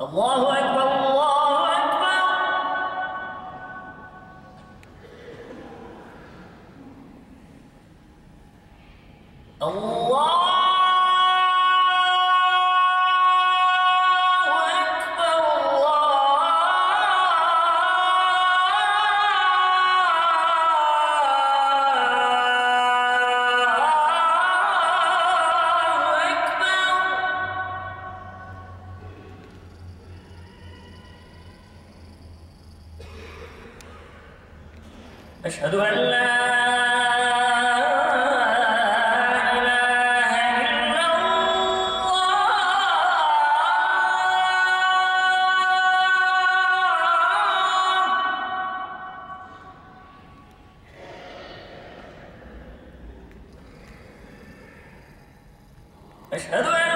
الله أكبر الله أكبر الله أشهد أن لا أشهد أن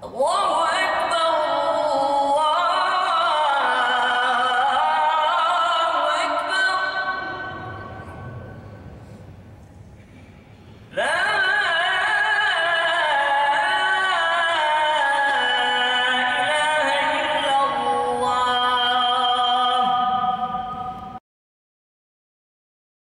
Whoa!